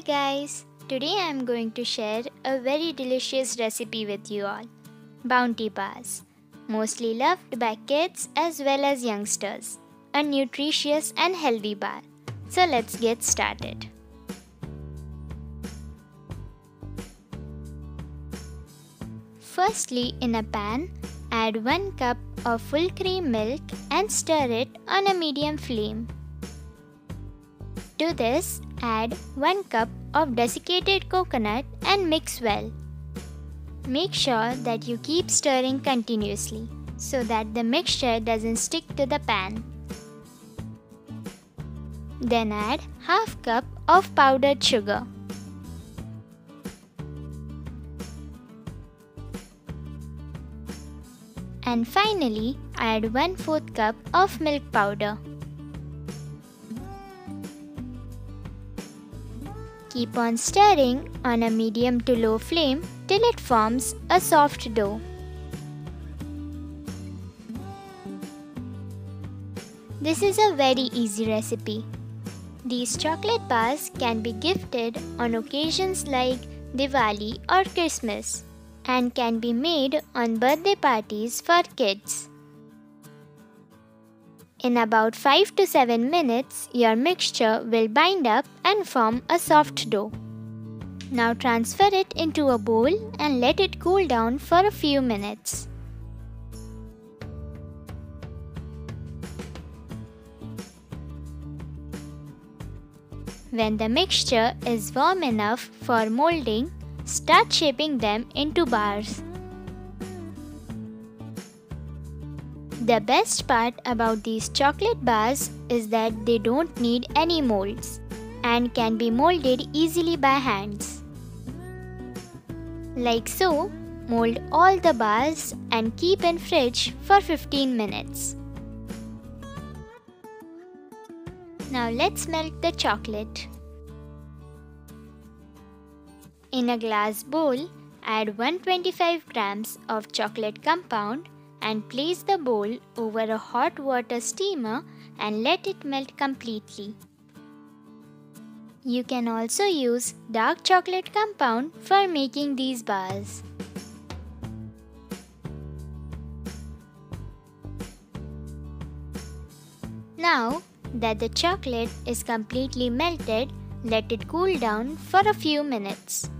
Hi guys, today I am going to share a very delicious recipe with you all. Bounty bars, mostly loved by kids as well as youngsters. A nutritious and healthy bar. So let's get started. Firstly, in a pan, add 1 cup of full cream milk and stir it on a medium flame. To this, add 1 cup of desiccated coconut and mix well. Make sure that you keep stirring continuously so that the mixture doesn't stick to the pan. Then add half cup of powdered sugar. And finally, add 1 4th cup of milk powder. Keep on stirring on a medium to low flame till it forms a soft dough. This is a very easy recipe. These chocolate bars can be gifted on occasions like Diwali or Christmas and can be made on birthday parties for kids. In about 5 to 7 minutes, your mixture will bind up and form a soft dough. Now transfer it into a bowl and let it cool down for a few minutes. When the mixture is warm enough for molding, start shaping them into bars. The best part about these chocolate bars is that they don't need any molds and can be molded easily by hands. Like so, mold all the bars and keep in fridge for 15 minutes. Now let's melt the chocolate. In a glass bowl, add 125 grams of chocolate compound and place the bowl over a hot water steamer and let it melt completely. You can also use dark chocolate compound for making these bars. Now that the chocolate is completely melted, let it cool down for a few minutes.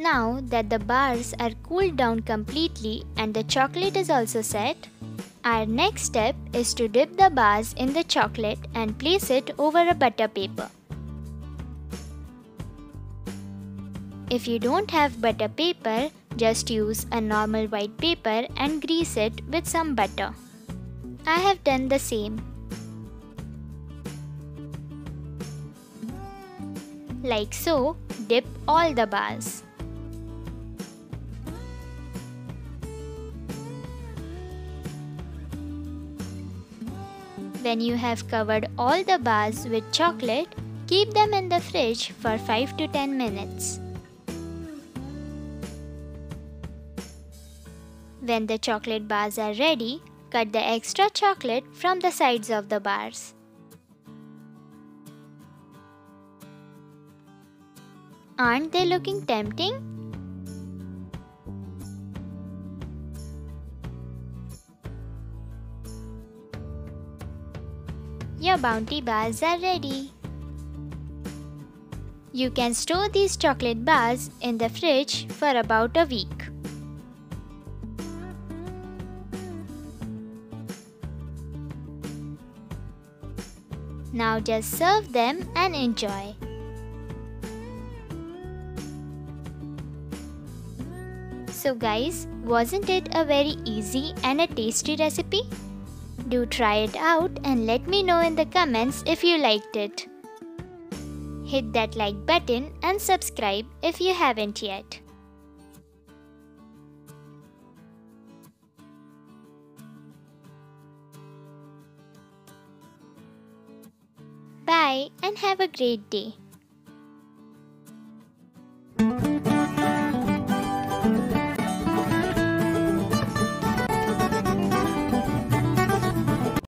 Now that the bars are cooled down completely and the chocolate is also set, our next step is to dip the bars in the chocolate and place it over a butter paper. If you don't have butter paper, just use a normal white paper and grease it with some butter. I have done the same. Like so, dip all the bars. When you have covered all the bars with chocolate, keep them in the fridge for 5 to 10 minutes. When the chocolate bars are ready, cut the extra chocolate from the sides of the bars. Aren't they looking tempting? Your bounty bars are ready. You can store these chocolate bars in the fridge for about a week. Now just serve them and enjoy. So guys, wasn't it a very easy and a tasty recipe? Do try it out and let me know in the comments if you liked it. Hit that like button and subscribe if you haven't yet. Bye and have a great day.